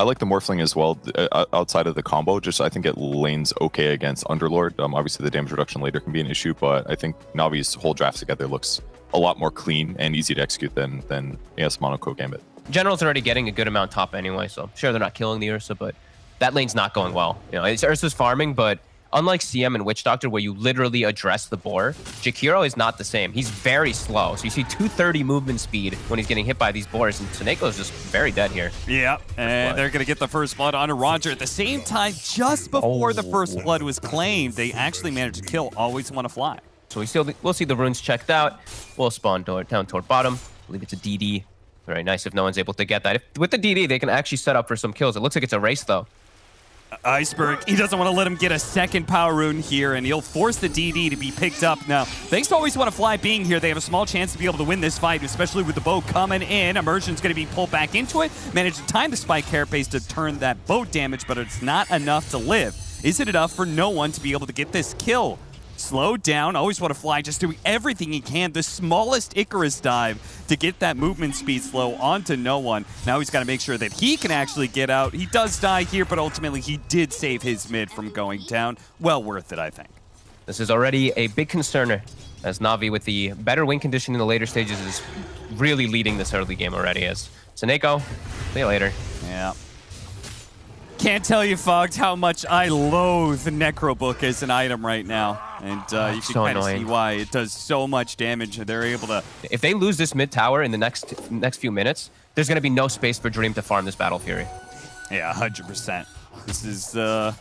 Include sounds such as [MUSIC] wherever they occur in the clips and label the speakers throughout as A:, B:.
A: I like the Morphling as well uh, outside of the combo. Just I think it lanes okay against Underlord. Um, obviously, the damage reduction later can be an issue, but I think Navi's whole draft together looks a lot more clean and easy to execute than than AS Monaco Gambit.
B: General's already getting a good amount top anyway, so sure they're not killing the Ursa, but that lane's not going well. You know, Ursa's farming, but unlike CM and Witch Doctor, where you literally address the boar, Jakiro is not the same. He's very slow. So you see 230 movement speed when he's getting hit by these boars, and Tsuneko is just very dead here.
C: Yeah, and they're going to get the first blood onto Roger. At the same time, just before oh. the first oh. blood was claimed, they actually managed to kill Always Want to Fly.
B: So we still we'll see the runes checked out. We'll spawn down toward bottom. I believe it's a DD. Very nice if no one's able to get that. If, with the DD, they can actually set up for some kills. It looks like it's a race, though.
C: Iceberg, he doesn't want to let him get a second power rune here, and he'll force the DD to be picked up. Now, thanks to Always Want to Fly being here, they have a small chance to be able to win this fight, especially with the boat coming in. Immersion's going to be pulled back into it. Managed to time the Spike Carapace to turn that boat damage, but it's not enough to live. Is it enough for no one to be able to get this kill? Slow down, always want to fly, just doing everything he can. The smallest Icarus dive to get that movement speed slow onto no one. Now he's got to make sure that he can actually get out. He does die here, but ultimately he did save his mid from going down. Well worth it, I think.
B: This is already a big concern as Navi with the better win condition in the later stages is really leading this early game already as Tsuneko, see you later.
C: Yeah. Can't tell you, Fogged, how much I loathe Necrobook as an item right now. And uh, oh, you can so kind of see why. It does so much damage. They're able to...
B: If they lose this mid tower in the next next few minutes, there's going to be no space for Dream to farm this Battle Fury.
C: Yeah, 100%. This is... Uh,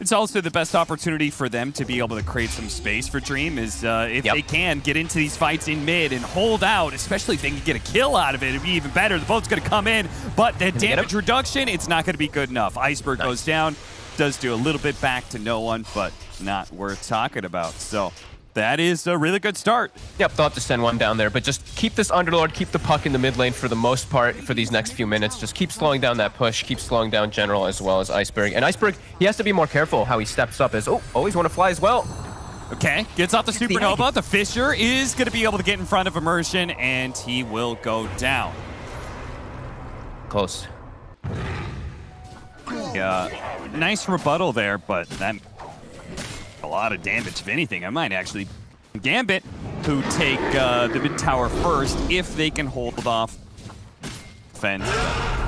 C: it's also the best opportunity for them to be able to create some space for Dream is uh, if yep. they can get into these fights in mid and hold out, especially if they can get a kill out of it, it'd be even better. The boat's going to come in, but the damage reduction, it's not going to be good enough. Iceberg nice. goes down, does do a little bit back to no one, but not worth talking about. So that is a really good start.
B: Yep, thought to send one down there, but just keep this Underlord, keep the puck in the mid lane for the most part for these next few minutes. Just keep slowing down that push, keep slowing down General as well as Iceberg. And Iceberg, he has to be more careful how he steps up as, oh, always want to fly as well.
C: Okay, gets off the Supernova. The fissure is going to be able to get in front of Immersion, and he will go down.
B: Close.
C: Yeah, nice rebuttal there, but that a lot of damage. If anything, I might actually Gambit, who take uh, the mid tower first if they can hold off Fence.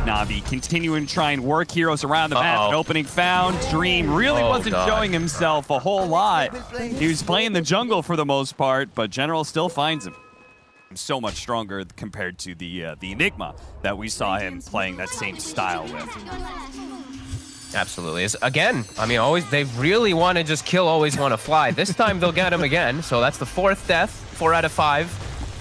C: Navi continuing to try and work heroes around the uh -oh. map. An opening found. Dream really oh, wasn't God. showing himself a whole lot. He was playing the jungle for the most part, but General still finds him so much stronger compared to the uh, the Enigma that we saw him playing that same style with.
B: Absolutely. It's, again, I mean, always they really want to just kill, always want to fly. This time they'll get him again. So that's the fourth death. Four out of five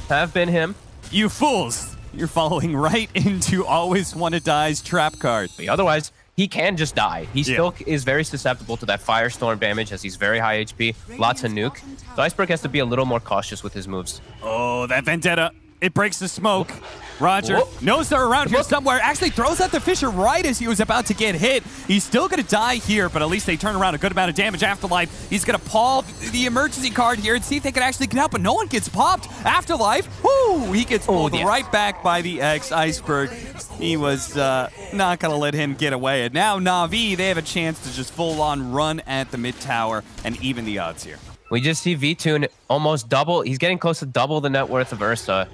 B: have been him.
C: You fools! You're following right into always want to die's trap card.
B: But otherwise, he can just die. He yeah. still is very susceptible to that firestorm damage as he's very high HP, lots of nuke. So Iceberg has to be a little more cautious with his moves.
C: Oh, that Vendetta. It breaks the smoke. Roger Whoa. knows they're around here somewhere. Actually throws out the Fissure right as he was about to get hit. He's still going to die here, but at least they turn around a good amount of damage. Afterlife, he's going to paul the emergency card here and see if they can actually get out, but no one gets popped. Afterlife, whoo, he gets pulled oh, yeah. right back by the X Iceberg. He was uh, not going to let him get away. And now Na'Vi, they have a chance to just full-on run at the mid tower and even the odds here.
B: We just see V-Tune almost double. He's getting close to double the net worth of Ursa.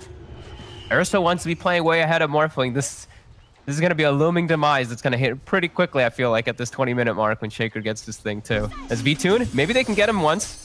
B: Ursa wants to be playing way ahead of Morphling. This this is going to be a looming demise that's going to hit pretty quickly, I feel like, at this 20-minute mark when Shaker gets this thing, too. As V-Tune, maybe they can get him once.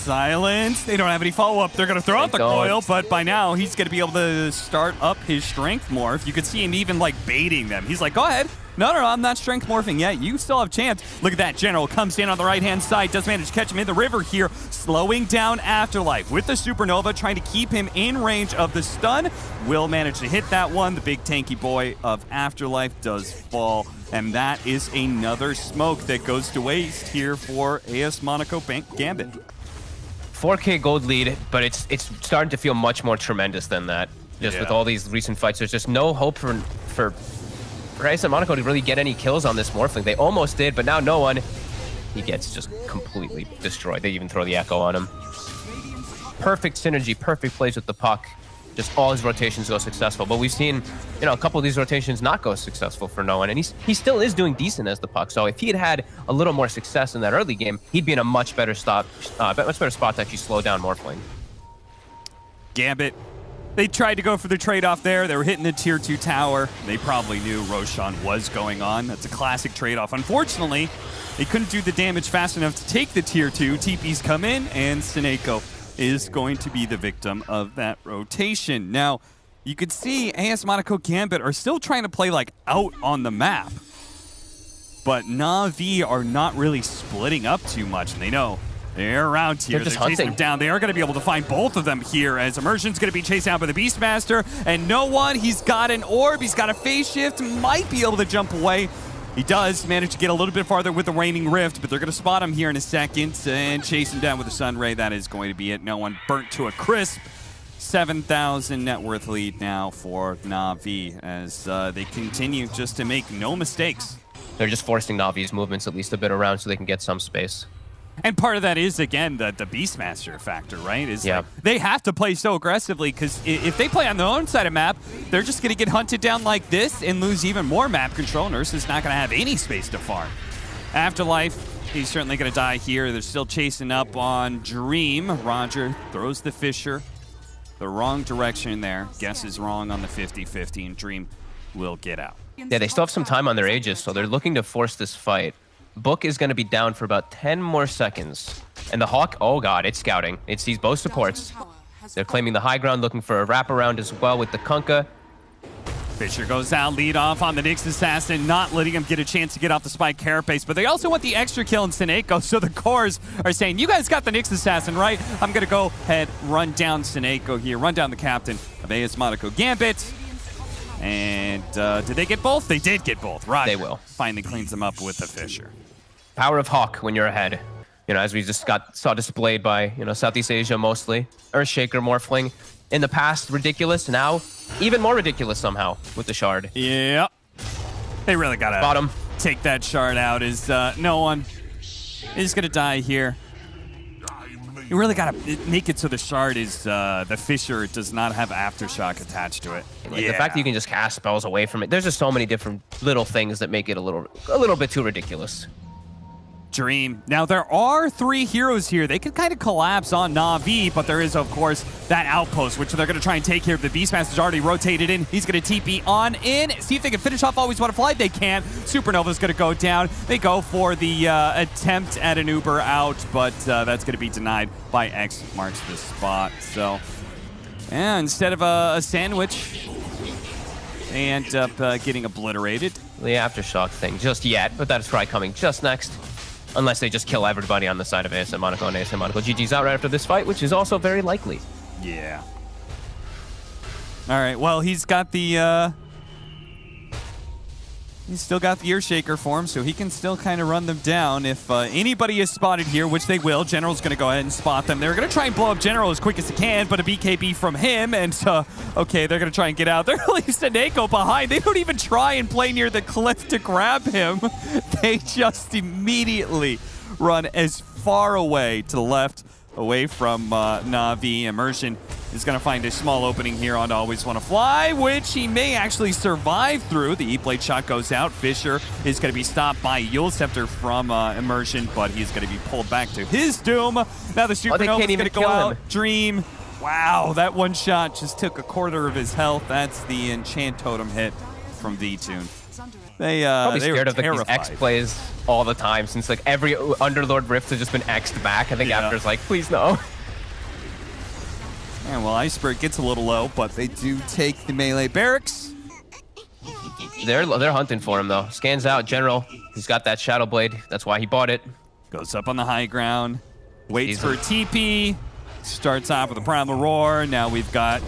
C: Silence. They don't have any follow-up. They're going to throw they out the don't. coil, but by now, he's going to be able to start up his strength morph. If you could see him even, like, baiting them. He's like, go ahead. No, no, no, I'm not strength morphing yet. You still have chance. Look at that. General comes in on the right-hand side, does manage to catch him in the river here, slowing down Afterlife with the Supernova, trying to keep him in range of the stun. Will manage to hit that one. The big tanky boy of Afterlife does fall. And that is another smoke that goes to waste here for AS Monaco Bank Gambit.
B: 4k gold lead, but it's it's starting to feel much more tremendous than that. Just yeah. with all these recent fights, there's just no hope for for Rice and Monaco to really get any kills on this Morphling. They almost did, but now no one. He gets just completely destroyed. They even throw the Echo on him. Perfect synergy, perfect plays with the puck. Just all his rotations go successful. But we've seen, you know, a couple of these rotations not go successful for no one, and he's he still is doing decent as the puck. So if he had had a little more success in that early game, he'd be in a much better stop, uh, much better spot to actually slow down Morphling.
C: Gambit. They tried to go for the trade-off there. They were hitting the tier two tower. They probably knew Roshan was going on. That's a classic trade-off. Unfortunately, they couldn't do the damage fast enough to take the tier two. TPs come in, and Sineko is going to be the victim of that rotation. Now, you can see AS Monaco Gambit are still trying to play like out on the map. But Na'Vi are not really splitting up too much, and they know they're around here.
B: They're just
C: They're chasing
B: hunting.
C: them down. They are going to be able to find both of them here as Immersion's going to be chased out by the Beastmaster. And no one, he's got an orb, he's got a phase shift, might be able to jump away. He does manage to get a little bit farther with the Waning Rift, but they're going to spot him here in a second and chase him down with the Sun Ray. That is going to be it. No one burnt to a crisp. 7,000 net worth lead now for Na'Vi as uh, they continue just to make no mistakes.
B: They're just forcing Navi's movements at least a bit around so they can get some space.
C: And part of that is again the the Beastmaster factor, right? Is
B: Yeah.
C: like, they have to play so aggressively because if they play on their own side of map, they're just going to get hunted down like this and lose even more map control. Nurse is not going to have any space to farm. Afterlife, he's certainly going to die here. They're still chasing up on Dream. Roger throws the Fissure the wrong direction there. Guess is wrong on the 50-50, and Dream will get out.
B: Yeah, they still have some time on their ages, so they're looking to force this fight. Book is going to be down for about 10 more seconds. And the Hawk, oh god, it's scouting. It sees both supports. They're claiming the high ground, looking for a wraparound as well with the Kunkka.
C: Fissure goes out, lead off on the Nyx Assassin, not letting him get a chance to get off the Spike Carapace, but they also want the extra kill in Sineko, [LAUGHS] so the cores are saying, you guys got the Nyx Assassin, right? I'm going to go ahead, run down Sineko here, run down the captain of AS Monaco Gambit. And uh, did they get both? They did get both. Right.
B: They will.
C: Finally cleans them up with the Fissure.
B: Power of Hawk when you're ahead. You know, as we just got saw displayed by, you know, Southeast Asia mostly. Earthshaker Morphling. In the past, ridiculous. Now, even more ridiculous somehow with the shard.
C: Yep. They really got to
B: Bottom.
C: take that shard out. Is uh, no one is going to die here. You really got to make it so the shard is uh, the Fissure does not have aftershock attached to it.
B: Like the fact that you can just cast spells away from it. There's just so many different little things that make it a little a little bit too ridiculous.
C: Dream. Now, there are three heroes here. They could kind of collapse on Na'Vi, but there is, of course, that outpost, which they're going to try and take here. The Beastmaster's already rotated in. He's going to TP on in. See if they can finish off Always Want to Fly. They can't. Supernova's going to go down. They go for the uh, attempt at an Uber out, but uh, that's going to be denied by X marks the spot. So, yeah, instead of a, a sandwich, they end up uh, getting obliterated.
B: The aftershock thing just yet, but that's probably coming just next. Unless they just kill everybody on the side of ASM Monaco and ASM Monaco. GG's out right after this fight, which is also very likely.
C: Yeah. All right. Well, he's got the. Uh, he's still got the earthshaker form, so he can still kind of run them down. If uh, anybody is spotted here, which they will, General's going to go ahead and spot them. They're going to try and blow up General as quick as they can, but a BKB from him, and uh, okay, they're going to try and get out. [LAUGHS] They're going to leave Seneko behind. They don't even try and play near the cliff to grab him. [LAUGHS] they just immediately run as far away to the left, away from uh, Navi. Immersion is going to find a small opening here on Always Want to Fly, which he may actually survive through. The E-Blade shot goes out. Fisher is going to be stopped by Eul's Scepter from uh, Immersion, but he's going to be pulled back to his doom. Now the
B: Oh,
C: Supernova
B: can't
C: is going to go out.
B: him.
C: Dream. Wow, that one shot just took a quarter of his health. That's the Enchant Totem hit from V-Tune. They, uh,
B: Probably
C: they
B: scared of like, these. X plays all the time since like every Underlord Rift has just been X'd back. I think
C: Yeah.
B: After's like, please no.
C: And well, Iceberg gets a little low, but they do take the melee barracks.
B: They're they're hunting for him though. Scans out General. He's got that Shadow Blade. That's why he bought it.
C: Goes up on the high ground, waits
B: Easy.
C: for a TP, starts off with a primal roar. Now we've got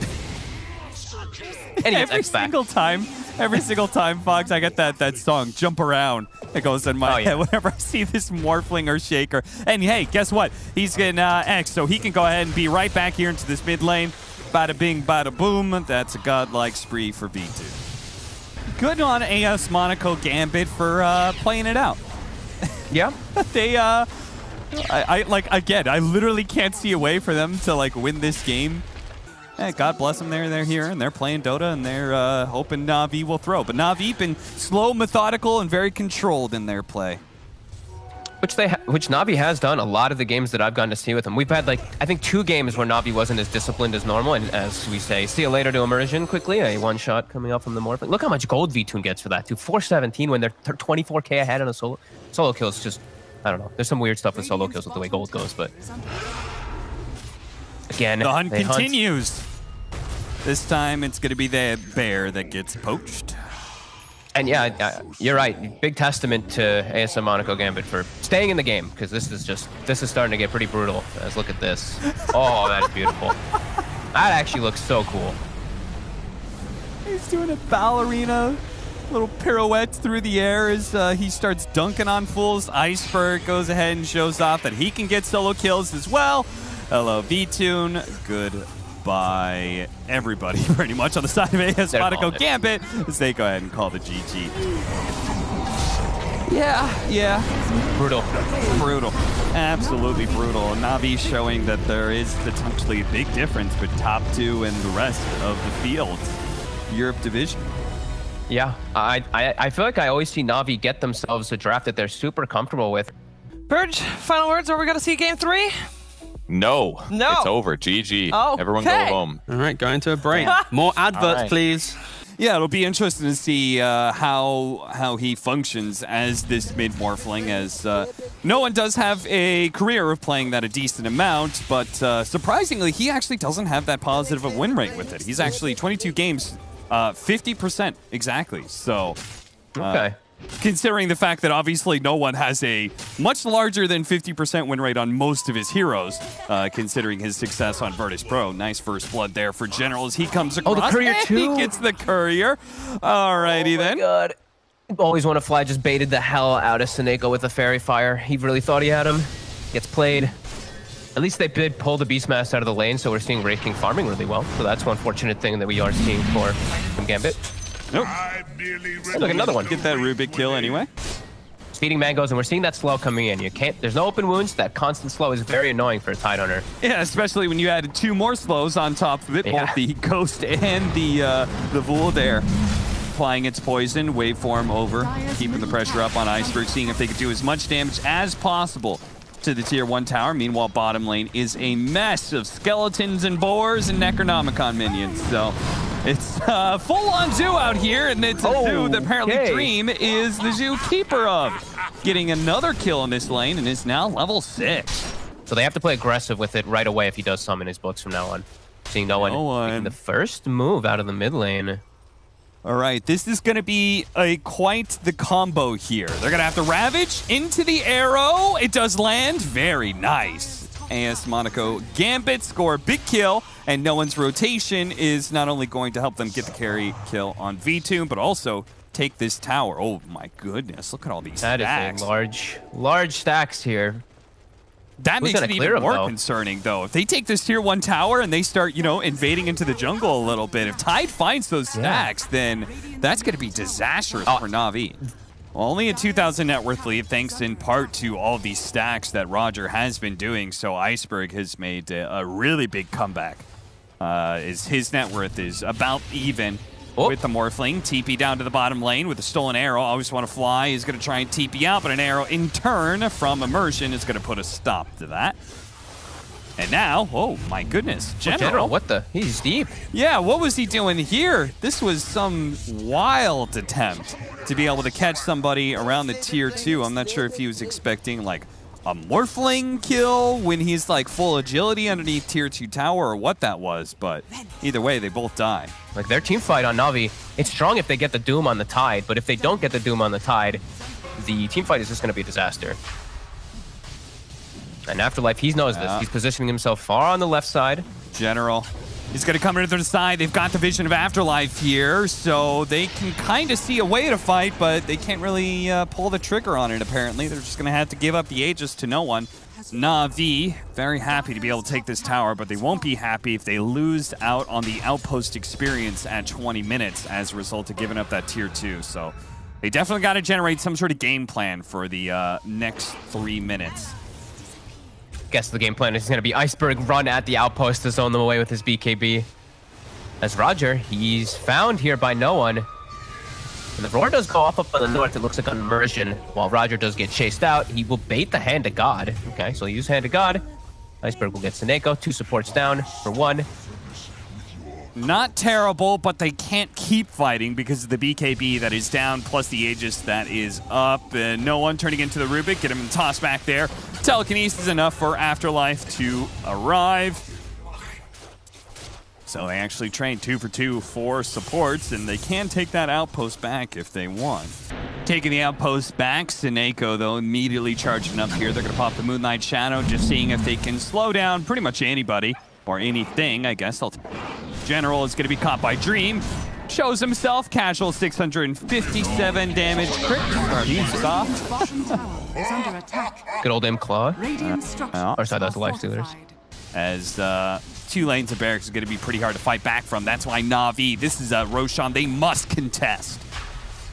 B: And he gets
C: every
B: X back.
C: single time, every single time, Fox, I get that that song "Jump Around." It goes in my
B: Oh, yeah.
C: head whenever I see this Morphling or Shaker. And hey, guess what? He's getting uh, X, so he can go ahead and be right back here into this mid lane. Bada bing, bada boom. That's a godlike spree for V-Tune. Good on AS Monaco Gambit for uh, playing it out. [LAUGHS]
B: Yeah.
C: they uh I, I like again i literally can't see a way for them to like win this game eh, God bless them. They're they're here and they're playing Dota and they're uh, hoping Navi will throw. But Navi been slow, methodical, and very controlled in their play.
B: Which they, which Navi has done a lot of the games that I've gotten to see with him. We've had like I think two games where Navi wasn't as disciplined as normal, and as we say, see you later to immersion quickly. A one shot coming up from the Morphling. Look how much gold V-Tune gets for that, too. 417 when they're 24k ahead on a solo solo kill. It's just I don't know. There's some weird stuff with solo kills with the way gold goes, but again,
C: The hunt continues. This time it's going to be the bear that gets poached.
B: And yeah, you're right. Big testament to ASM Monaco Gambit for staying in the game because this is just this is starting to get pretty brutal. Let's look at this. [LAUGHS] Oh, that is beautiful. That actually looks so cool.
C: He's doing a ballerina, little pirouette through the air as uh, he starts dunking on fools. Iceberg goes ahead and shows off that he can get solo kills as well. Hello, V-Tune. Goodbye, everybody, [LAUGHS] pretty much on the side of AS
B: They're
C: Monaco
B: calling.
C: Gambit as they go ahead and call the GG. Yeah, yeah,
B: Brutal.
C: brutal. Absolutely brutal. Navi showing that there is potentially a big difference between top two and the rest of the field. Europe division.
B: Yeah, I, I I feel like I always see Navi get themselves a draft that they're super comfortable with.
D: Purge, final words. Are we going to see game three?
A: No.
D: No.
A: It's over. GG.
D: Oh,
A: Everyone go home.
E: All right, going to a break. [LAUGHS] More adverts,
A: right.
E: please.
C: Yeah, it'll be interesting to see uh, how how he functions as this mid morphling. As uh, no one does have a career of playing that a decent amount, but uh, surprisingly, he actually doesn't have that positive of win rate with it. He's actually 22 games, uh, 50% exactly. So. uh,
B: Okay.
C: Considering the fact that obviously no one has a much larger than 50% win rate on most of his heroes, uh, considering his success on Virtus Pro. Nice first blood there for General as he comes
B: Oh,
C: across.
B: the courier too?
C: He gets the courier. Alrighty then.
B: God. Always want to fly. Just baited the hell out of Seneko with a fairy fire. He really thought he had him. Gets played. At least they did pull the Beastmaster out of the lane, so we're seeing Wraith King farming really well. So that's one fortunate thing that we are seeing for from Gambit.
C: Nope.
B: Hey, look, another one.
C: Get that Rubik kill anyway.
B: Speeding mangoes, and we're seeing that slow coming in. You can't. There's no open wounds. That constant slow is very annoying for a Tide Hunter.
C: Yeah, especially when you added two more slows on top of it,
B: Yeah.
C: both the [LAUGHS] Ghost and the uh, the Vul there. Applying its poison, waveform over, keeping the pressure up on Iceberg, seeing if they could do as much damage as possible to the tier one tower. Meanwhile, bottom lane is a mess of skeletons and boars and Necronomicon minions. So it's uh, full on zoo out here, and it's a zoo that apparently
B: Okay.
C: Dream is the zookeeper of. Getting another kill in this lane and is now level six.
B: So they have to play aggressive with it right away if he does summon his books from now on. Seeing no one
C: No one.
B: making the first move out of the mid lane.
C: All right, this is going to be a quite the combo here. They're going to have to ravage into the arrow. It does land. Very nice. AS Monaco Gambit score a big kill, and no one's rotation is not only going to help them get the carry kill on V-Tune, but also take this tower. Oh my goodness, look at all these
B: That is
C: stacks.
B: a large, large stacks here.
C: That
B: Who's
C: makes it
B: even
C: even
B: 'em,
C: more
B: though?
C: concerning, though. If they take this tier one tower and they start, you know, invading into the jungle a little bit, if Tide finds those
B: Yeah.
C: stacks, then that's going to be disastrous
B: Oh.
C: for Navi. Well, only a 2,000 net worth lead, thanks in part to all these stacks that Roger has been doing. So Iceberg has made a, a really big comeback. Uh, is his net worth is about even
B: Oh.
C: with the Morphling. TP down to the bottom lane with a stolen arrow. Always want to fly. He's going to try and TP out, but an arrow in turn from Immersion is going to put a stop to that. And now, oh my goodness, oh, General.
B: General, what the? He's deep.
C: Yeah, what was he doing here? This was some wild attempt to be able to catch somebody around the tier two. I'm not sure if he was expecting like a Morphling kill when he's like full agility underneath tier two tower or what that was, but either way, they both die.
B: Like their team fight on Navi, it's strong if they get the Doom on the Tide, but if they don't get the Doom on the Tide, the team fight is just going to be a disaster. And Afterlife, he knows
C: Yeah.
B: this. He's positioning himself far on the left side.
C: General. He's going to come into the side. They've got the vision of Afterlife here, so they can kind of see a way to fight, but they can't really uh, pull the trigger on it, apparently. They're just going to have to give up the Aegis to no one. Na'Vi, very happy to be able to take this tower, but they won't be happy if they lose out on the outpost experience at 20 minutes as a result of giving up that tier 2. So they definitely got to generate some sort of game plan for the uh, next three minutes.
B: Guess the game plan is going to be Iceberg run at the outpost to zone them away with his BKB. As Roger, he's found here by no one. And the roar does go off up on the north. It looks like immersion. While Roger does get chased out, he will bait the hand of God. Okay, so he'll use hand of God. Iceberg will get Seneko. Two supports down for one.
C: Not terrible, but they can't keep fighting because of the BKB that is down, plus the Aegis that is up. And no one turning into the Rubik. Get him tossed back there. Telekinesis is enough for Afterlife to arrive. So they actually train two for two for supports, and they can take that outpost back if they want. Taking the outpost back, Seneko, though, immediately charging up here. They're going to pop the Moonlight Shadow, just seeing if they can slow down pretty much anybody, or anything, I guess. General is going to be caught by Dream. Shows himself, casual 657 damage. Crit Jesus off.
F: Bottom tower is under attack.
B: Good old M Claw.
F: Radiant structures
C: oh.
B: Or sorry, that's
F: are
B: Life Stealers.
C: As uh, two lanes of barracks is going to be pretty hard to fight back from. That's why Na'Vi, this is uh, Roshan, they must contest.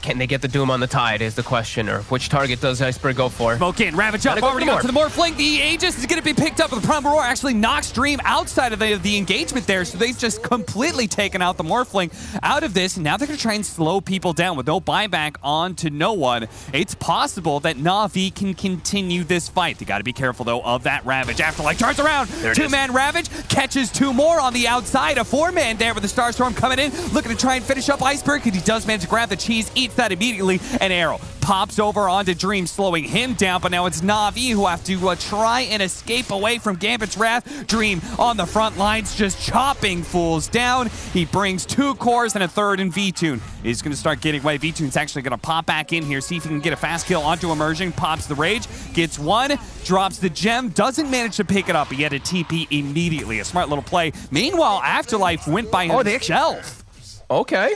B: Can they get the Doom on the tide is the question, or which target does Iceberg go for?
C: Smoke in, Ravage up,
B: go
C: already
B: for the
C: to the Morphling. The Aegis is going to be picked up with the Prime Roar. Actually knocks Dream outside of the, the engagement there, so they've just completely taken out the Morphling out of this. And now they're going to try and slow people down with no buyback on to no one. It's possible that Na'Vi can continue this fight. They got to be careful, though, of that Ravage. Afterlife turns around.
B: There it is.
C: Two-man Ravage catches two more on the outside. A four-man there with the Starstorm coming in, looking to try and finish up Iceberg, because he does manage to grab the cheese, eats that immediately, and Arrow pops over onto Dream, slowing him down, but now it's Na'Vi who have to uh, try and escape away from Gambit's Wrath. Dream on the front lines, just chopping fools down. He brings two cores and a third in V-Tune. He's going to start getting away. V-Tune's actually going to pop back in here, see if he can get a fast kill onto Immersion, pops the Rage, gets one, drops the gem, doesn't manage to pick it up. He had a TP immediately. A smart little play. Meanwhile, Afterlife went by
B: Oh, they
C: himself.
B: Okay.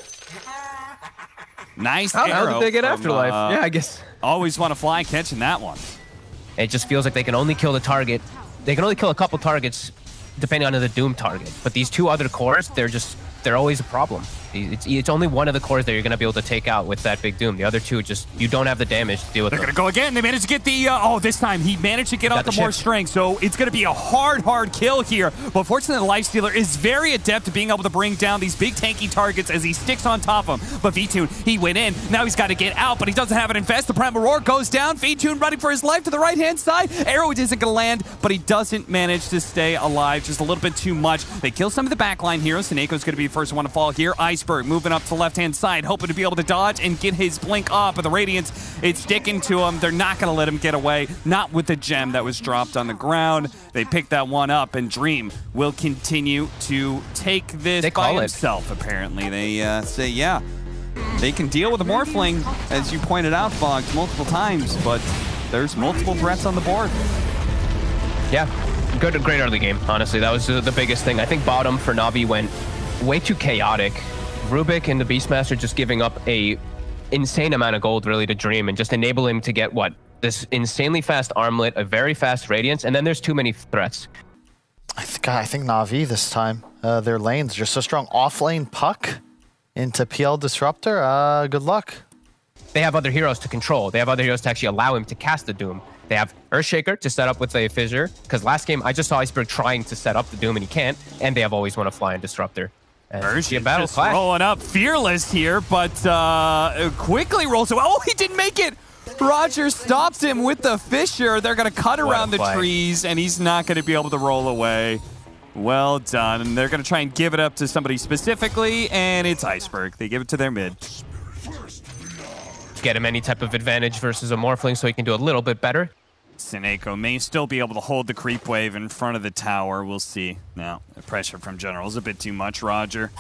C: Nice
B: How, how did they get
C: from,
B: Afterlife?
C: uh,
B: yeah, I guess.
C: Always want to fly catching that one.
B: It just feels like they can only kill the target. They can only kill a couple targets depending on the Doom target. But these two other cores, they're just, they're always a problem. It's, it's only one of the cores that you're going to be able to take out with that big Doom. The other two, just, you don't have the damage to deal with
C: They're going to go again. They managed to get the, uh, oh, this time he managed to get off the,
B: the
C: more strength. So it's going to be a hard, hard kill here. But fortunately, the Life Stealer is very adept at being able to bring down these big tanky targets as he sticks on top of them. But V-Tune, he went in. Now he's got to get out, but he doesn't have an invest. The Primal Roar goes down. V-Tune running for his life to the right-hand side. Arrow isn't going to land, but he doesn't manage to stay alive. Just a little bit too much. They kill some of the backline heroes. Seneco's going to be the first one to fall here. Moving up to left-hand side, hoping to be able to dodge and get his blink off. But the Radiance, it's sticking to him. They're not going to let him get away. Not with the gem that was dropped on the ground. They pick that one up, and Dream will continue to take this
B: They
C: by
B: call it.
C: himself, apparently. They uh, say, yeah, they can deal with the Morphling, as you pointed out, Fox, multiple times, but there's multiple threats on the board.
B: Yeah, good, great early game. Honestly, that was the, the biggest thing. I think bottom for Navi went way too chaotic. Rubik and the Beastmaster just giving up a insane amount of gold really to Dream and just enable him to get what this insanely fast armlet, a very fast radiance, and then there's too many threats.
G: I think I think Navi this time. Uh, their lanes just so strong. Off lane puck into PL Disruptor. Uh, good luck.
B: They have other heroes to control. They have other heroes to actually allow him to cast the Doom. They have Earthshaker to set up with a Fissure, because last game I just saw Iceberg trying to set up the Doom and he can't, and they have always want to fly and Disruptor. And
C: Ursh
B: see a battle
C: just
B: clash.
C: rolling up, fearless here, but uh, quickly rolls away. Oh, he didn't make it. Roger stops him with the Fissure. They're going to cut
B: What
C: around the
B: play.
C: trees, and he's not going to be able to roll away. Well done. And they're going to try and give it up to somebody specifically, and it's Iceberg. They give it to their mid.
B: get him any type of advantage versus a Morphling so he can do a little bit better.
C: Seneko may still be able to hold the creep wave in front of the tower. We'll see. Now, the pressure from General is a bit too much. Roger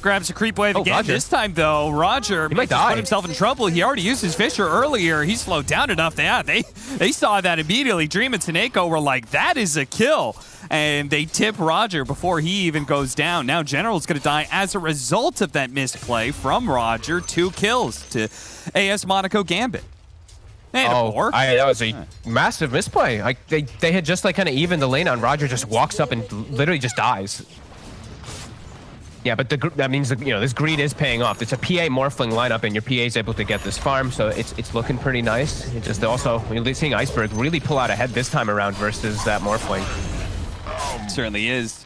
C: grabs a creep wave
B: Oh,
C: again.
B: Roger.
C: This time, though, Roger
B: He might
C: just
B: die.
C: put himself in trouble. He already used his Fissure earlier. He slowed down enough. Yeah, they they saw that immediately. Dream and Seneko were like, "That is a kill," and they tip Roger before he even goes down. Now General's going to die as a result of that misplay from Roger. Two kills to AS Monaco Gambit.
B: Oh. I, that was a massive misplay. Like they, they had just like kind of evened the lane on. Roger just walks up and literally just dies. Yeah, but the, that means that, you know this greed is paying off. It's a PA Morphling lineup, and your PA is able to get this farm, so it's it's looking pretty nice. It just also we're seeing Iceberg really pull out ahead this time around versus that Morphling.
C: certainly is.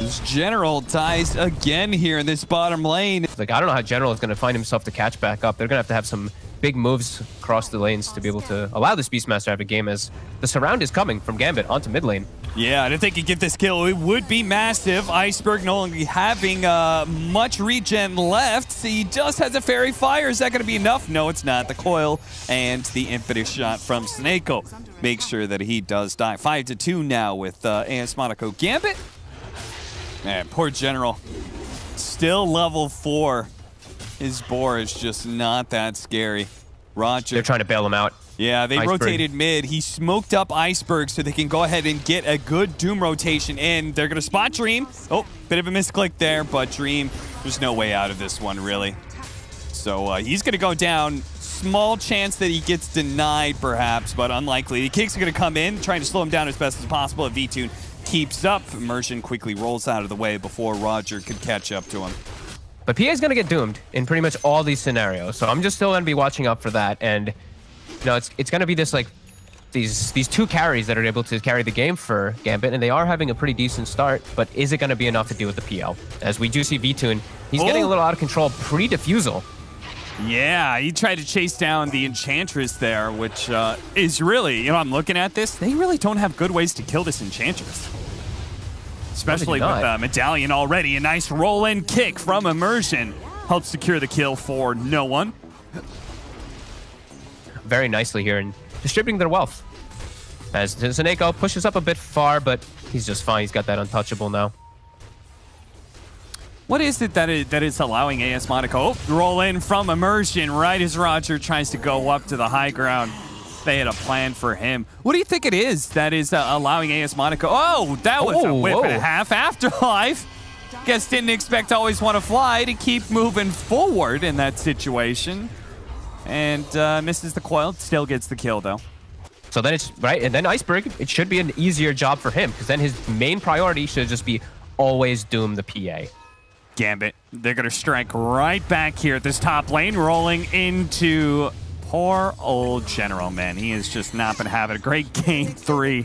C: This General dies again here in this bottom lane.
B: Like, I don't know how General is going to find himself to catch back up. They're going to have to have some big moves across the lanes to be able to allow this Beastmaster to have a game as the surround is coming from Gambit onto mid lane.
C: Yeah, and if they could get this kill, it would be massive. Iceberg no longer having uh, much regen left. He just has a Fairy Fire. Is that going to be enough? No, it's not. The coil and the impetus shot from Snako make sure that he does die. 5 to two now with uh, AS Monaco Gambit. Man, poor General. Still level 4. His boar is just not that scary. Roger.
B: They're trying to bail him out.
C: Yeah, they
B: Iceberg.
C: rotated mid. He smoked up Iceberg so they can go ahead and get a good Doom rotation in. They're going to spot Dream. Oh, bit of a misclick there, but Dream, there's no way out of this one, really. So uh, he's going to go down. Small chance that he gets denied, perhaps, but unlikely. The kicks are going to come in, trying to slow him down as best as possible. If V-Tune keeps up, Immersion quickly rolls out of the way before Roger could catch up to him.
B: But PA is going to get doomed in pretty much all these scenarios. So I'm just still going to be watching up for that. And, you know, it's, it's going to be this, like, these these two carries that are able to carry the game for Gambit, and they are having a pretty decent start, but is it going to be enough to deal with the PL? As we do see V-Tune, he's getting a
C: Oh.
B: little out of control pre-defusal.
C: Yeah, he tried to chase down the Enchantress there, which uh, is really, you know, I'm looking at this. They really don't have good ways to kill this Enchantress. Especially with uh, Medallion already. A nice roll-in kick from Immersion helps secure the kill for no one.
B: very nicely here and distributing their wealth. As Zaneko pushes up a bit far, but he's just fine. He's got that untouchable now.
C: What is it that is, that is allowing AS Monaco oh, roll in from Immersion right as Roger tries to go up to the high ground? They had a plan for him. What do you think it is that is uh, allowing AS Monaco? Oh, that was a
B: Oh,
C: whip and a half afterlife. Guess didn't expect to always want to fly to keep moving forward in that situation. And uh, misses the coil, still gets the kill though.
B: So then it's right, and then Iceberg. It should be an easier job for him because then his main priority should just be always doom the PA.
C: Gambit. They're going to strike right back here at this top lane, rolling into poor old General, man. He has just not been having a great game three.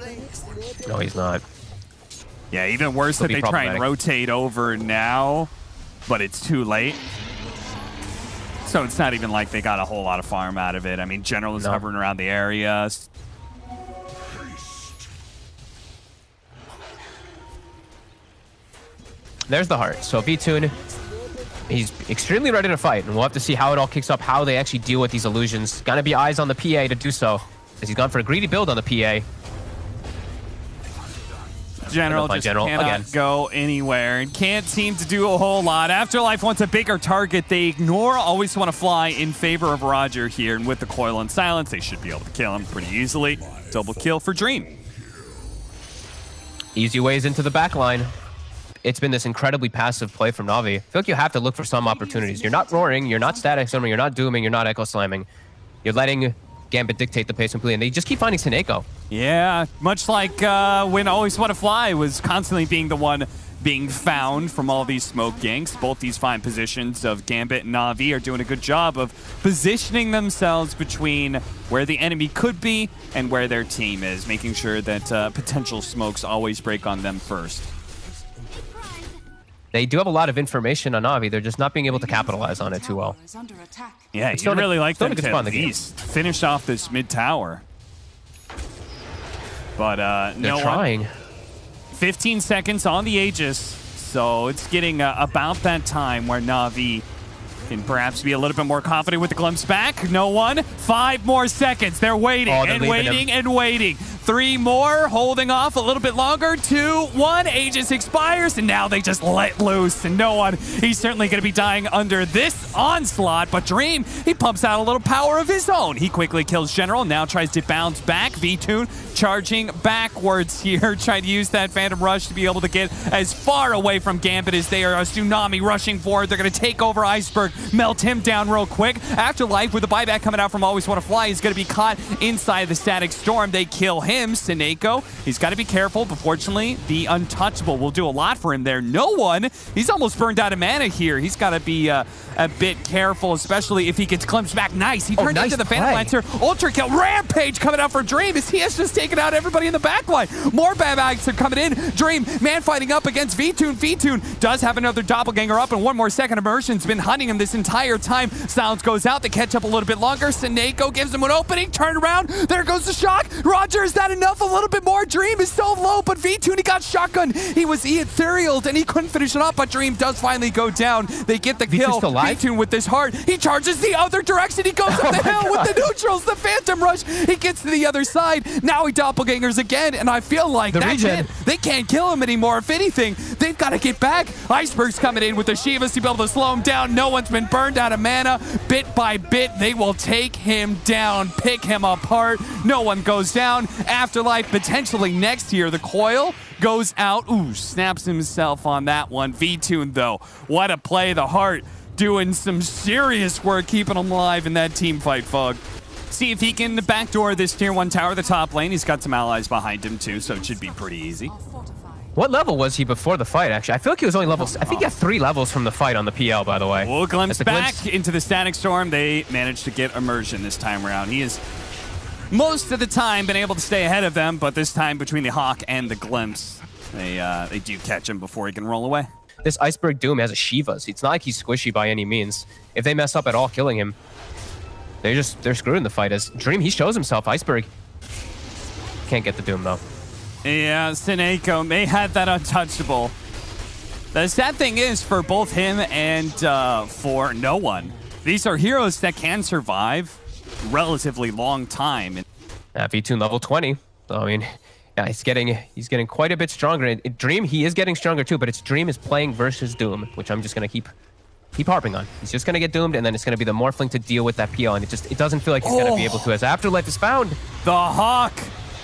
B: No, he's not.
C: Yeah, even worse
B: Could
C: that they try and rotate over now, but it's too late. So it's not even like they got a whole lot of farm out of it. I mean, General is
B: No.
C: hovering around the area.
B: There's the heart. So V-Tune, he's extremely ready to fight, and we'll have to see how it all kicks up, how they actually deal with these illusions. Gonna be eyes on the PA to do so, as he's gone for a greedy build on the PA.
C: General just
B: General
C: cannot
B: again.
C: go anywhere and can't seem to do a whole lot. Afterlife wants a bigger target. They ignore always want to fly in favor of Roger here, and with the coil and silence, they should be able to kill him pretty easily. Double kill for Dream.
B: Easy ways into the back line. It's been this incredibly passive play from Navi. I feel like you have to look for some opportunities. You're not roaring, you're not static swimming, you're not dooming, you're not echo slamming. You're letting Gambit dictate the pace completely, and they just keep finding Sineko.
C: Yeah, much like uh, when Always Want to Fly was constantly being the one being found from all these smoke ganks. Both these fine positions of Gambit and Navi are doing a good job of positioning themselves between where the enemy could be and where their team is, making sure that uh, potential smokes always break on them first.
B: They do have a lot of information on Navi, they're just not being able to capitalize on it too well.
F: Is under attack.
C: Yeah,
B: It's
C: you
B: a-
C: really like
B: a
C: to
B: spot in the game.
C: finish off this mid tower. But uh,
B: They're
C: no one-
B: trying.
C: 15 seconds on the Aegis, so it's getting uh, about that time where Navi can perhaps be a little bit more confident with the glimpse back. No one. Five more seconds. They're waiting
B: Oh, they're
C: and waiting
B: him.
C: and waiting. Three more, holding off a little bit longer. Two, one. Aegis expires, and now they just let loose. And no one. He's certainly going to be dying under this onslaught. But Dream, he pumps out a little power of his own. He quickly kills General. Now tries to bounce back. V-Tune charging backwards here, [LAUGHS] trying to use that Phantom Rush to be able to get as far away from Gambit as they are. A tsunami rushing forward. They're going to take over Iceberg, melt him down real quick. Afterlife, with the buyback coming out from Always Want to Fly, is going to be caught inside the static storm. They kill him. Him. Sineko, he's got to be careful, but fortunately, the untouchable will do a lot for him there. No one, he's almost burned out of mana here. He's got to be uh, a bit careful, especially if he gets glimpsed back. Nice. He
B: Oh,
C: turned
B: nice
C: into the Phantom. Lancer. Ultra kill. Rampage coming out for Dream as he has just taken out everybody in the back line. More bad bags are coming in. Dream, man fighting up against V-Tune. V-Tune does have another doppelganger up and one more second. Immersion's been hunting him this entire time. Sounds goes out. They catch up a little bit longer. Sineko gives him an opening. Turn around. There goes the shock. Roger, is that enough? A little bit more. Dream is so low, but V-Tune, he got shotgun. He was e ethereal and he couldn't finish it up, but Dream does finally go down. They get the
B: V-Tune's
C: kill.
B: still alive?
C: V-Tune with this heart. He charges the other direction. He goes up [LAUGHS]
B: Oh
C: the
B: my
C: hill with the neutrals, the Phantom Rush. He gets to the other side. Now he doppelgangers again, and I feel like
B: The
C: that's
B: regen.
C: it. They can't kill him anymore. If anything, they've got to get back. Iceberg's coming in with the Shivas to be able to slow him down. No one's been burned out of mana. Bit by bit, they will take him down, pick him apart. No one goes down. Afterlife potentially next year. The coil goes out. Ooh, snaps himself on that one. V-Tune, though. What a play. The heart doing some serious work keeping him alive in that team fight, Fog. See if he can backdoor this tier one tower, the top lane. He's got some allies behind him too, so it should be pretty easy.
B: What level was he before the fight, actually? I feel like he was only level... I think he had three levels from the fight on the PL, by the way.
C: We'll glimpse back
B: glimpse.
C: into the static storm. They managed to get immersion this time around. He is most of the time been able to stay ahead of them, but this time between the hawk and the glimpse, they uh, they do catch him before he can roll away.
B: This Iceberg Doom has a Shivas. It's not like he's squishy by any means. If they mess up at all killing him, they just they're screwed in the fight. As Dream, he shows himself. Iceberg can't get the Doom though.
C: Yeah, Sineko may have that untouchable. The sad thing is for both him and uh, for no one, these are heroes that can survive relatively long time.
B: Uh, V-Tune level 20. So I mean, yeah, he's getting he's getting quite a bit stronger. And Dream, he is getting stronger too. But it's Dream is playing versus Doom, which I'm just gonna keep keep harping on. He's just gonna get doomed, and then it's gonna be the Morphling to deal with that PL, and it just it doesn't feel like he's gonna be able to as Afterlife is found.
C: The Hawk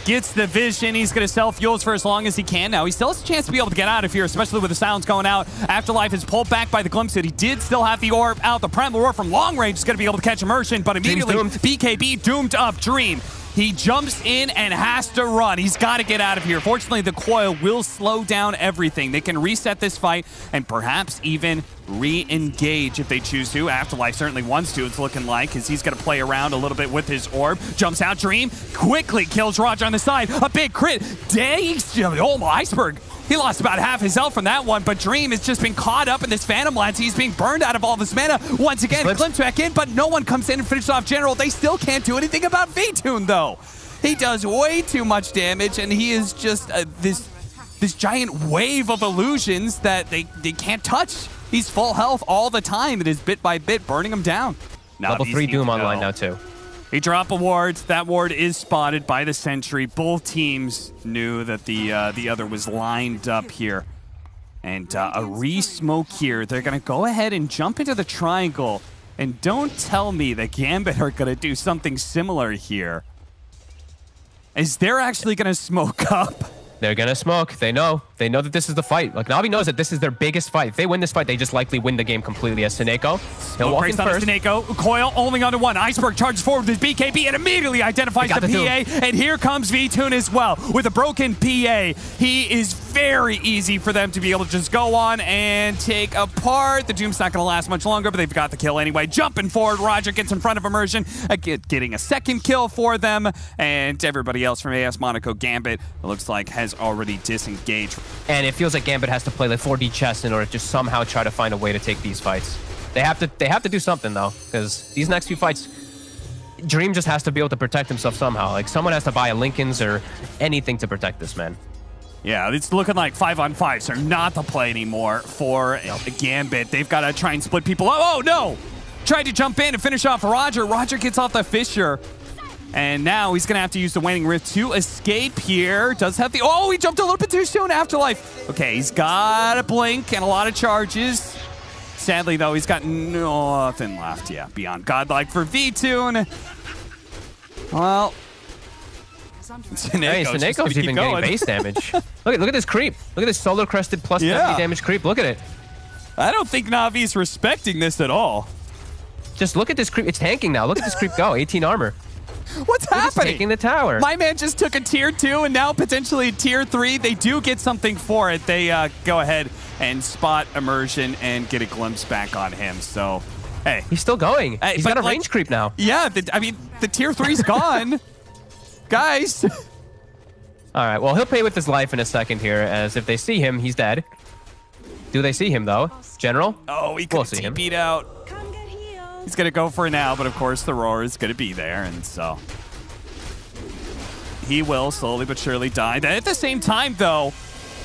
C: gets the vision. He's going to sell fuels for as long as he can now. He still has a chance to be able to get out of here, especially with the sounds going out. Afterlife is pulled back by the glimpse that he did still have the orb out. The Primal Roar from long range is going to be able to catch immersion, but immediately. BKB doomed up Dream. He jumps in and has to run. He's got to get out of here. Fortunately, the coil will slow down everything. They can reset this fight and perhaps even re-engage if they choose to. Afterlife certainly wants to, it's looking like, because he's going to play around a little bit with his orb. Jumps out, Dream, quickly kills Roger on the side. A big crit. Dang, oh, my iceberg. He lost about half his health from that one, but Dream has just been caught up in this Phantom Lance. He's being burned out of all of his mana. Once again,
B: Glimpse.
C: glimpse back in, but no one comes in and finishes off General. They still can't do anything about V-Tune, though. He does way too much damage, and he is just uh, this this giant wave of illusions that they, they can't touch. He's full health all the time. It is bit by bit burning him down. Now
B: Level three Doom
C: to
B: online
C: know.
B: now too.
C: He drop a ward. That ward is spotted by the sentry. Both teams knew that the uh, the other was lined up here. And uh, a re-smoke here. They're going to go ahead and jump into the triangle. And don't tell me that Gambit are going to do something similar here. Is they're actually going to smoke up?
B: They're gonna smoke. They know. They know that this is the fight. Like Navi knows that this is their biggest fight. If they win this fight, they just likely win the game completely. As Sineko, he'll walk in
C: Breaks down to
B: first.
C: Snako. Coil only onto one. Iceberg charges forward with his BKB and immediately identifies the,
B: the
C: PA. And here comes V-Tune as well. With a broken PA, he is very easy for them to be able to just go on and take apart. The Doom's not going to last much longer, but they've got the kill anyway. Jumping forward, Roger gets in front of Immersion, uh, getting a second kill for them. And everybody else from AS Monaco Gambit, it looks like, has already disengaged.
B: And it feels like Gambit has to play like 4D chess in order to just somehow try to find a way to take these fights. They have to. They have to do something though, because these next few fights, Dream just has to be able to protect himself somehow. Like someone has to buy a Linken's or anything to protect this man.
C: Yeah, it's looking like five on fives are not the play anymore for Gambit. They've got to try and split people up. Oh, no! Tried to jump in and finish off Roger. Roger gets off the Fissure. And now he's going to have to use the Waning Rift to escape here. Does have the... Oh, he jumped a little bit too soon. Afterlife. Okay, he's got a blink and a lot of charges. Sadly, though, he's got nothing left. Yeah, beyond godlike for V-Tune. Well,
B: Hey,
C: Sineko's gonna
B: Sineko's even
C: going.
B: getting base damage. [LAUGHS] look at look at this creep. Look at this solar crested plus
C: Yeah.
B: 70 damage creep. Look at it.
C: I don't think Navi's respecting this at all.
B: Just look at this creep. It's tanking now. Look at this creep go. [LAUGHS] 18 armor.
C: What's
B: They're
C: happening?
B: taking the tower.
C: My man just took a tier two and now potentially a tier three. They do get something for it. They uh, go ahead and spot immersion and get a glimpse back on him. So, hey,
B: He's still going. He's got a
C: like-
B: range creep now.
C: yeah. The, I mean, the tier three's gone, [LAUGHS] guys.
B: All right. Well, he'll pay with his life in a second here, as if they see him, he's dead. Do they see him though, General?
C: Oh, he
B: We'll see him.
C: beat out. He's gonna go for now, but of course the roar is gonna be there, and so he will slowly but surely die. At the same time, though,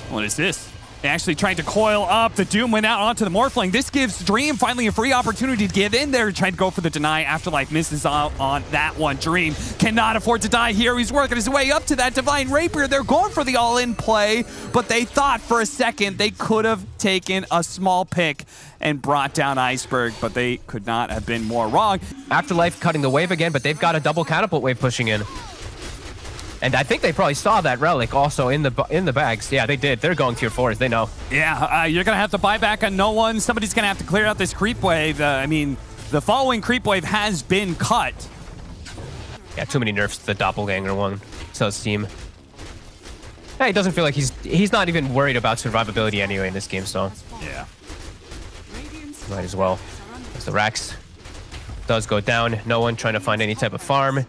C: what is this? They actually tried to coil up. The Doom went out onto the Morphling. This gives Dream finally a free opportunity to get in there and try to go for the deny. Afterlife misses out on that one. Dream cannot afford to die here. He's working his way up to that Divine Rapier. They're going for the all-in play, but they thought for a second they could have taken a small pick and brought down Iceberg, but they could not have been more wrong.
B: Afterlife cutting the wave again, but they've got a double catapult wave pushing in. And I think they probably saw that relic also in the in the bags. Yeah, they did. They're going tier fours. They know.
C: Yeah, uh, you're going to have to buy back on Noone. Somebody's going to have to clear out this creep wave. Uh, I mean, the following creep wave has been cut.
B: Yeah, too many nerfs to the doppelganger one. So it's team. Yeah, he doesn't feel like he's he's not even worried about survivability anyway in this game, so
C: Yeah.
B: might as well. As the Rax does go down, Noone trying to find any type of farm.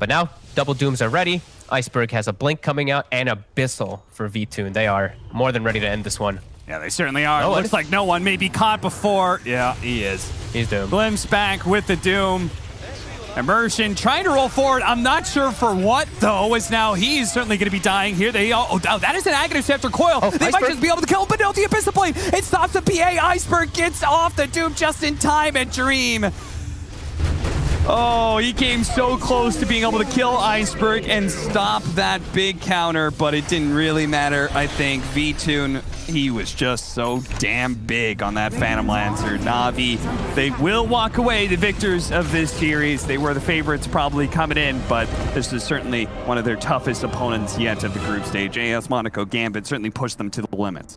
B: But now, double dooms are ready. Iceberg has a blink coming out and Abyssal for V-Tune. They are more than ready to end this one.
C: Yeah, they certainly are.
B: No.
C: Looks like Noone may be caught before. Yeah, he is.
B: He's doomed.
C: Glimpse back with the Doom. Immersion trying to roll forward. I'm not sure for what, though, as now he's certainly going to be dying here. They all, oh, oh, that is an Aghanim after coil.
B: Oh,
C: they might just be able to kill him, but no, the Abyssal Blade. It stops the PA. Iceberg gets off the Doom just in time at Dream. Oh, he came so close to being able to kill Iceberg and stop that big counter, but it didn't really matter. I think V-Tune, he was just so damn big on that Phantom Lancer. Navi, they will walk away the victors of this series. They were the favorites probably coming in, but this is certainly one of their toughest opponents yet at the group stage. AS Monaco Gambit certainly pushed them to the limits.